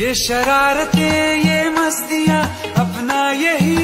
ये शरारतें ये मस्तियाँ अपना यही